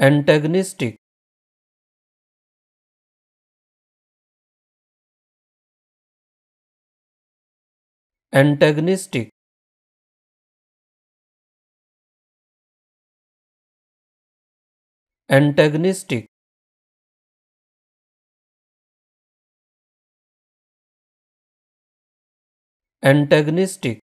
antagonistic. Antagonistic. Antagonistic. Antagonistic.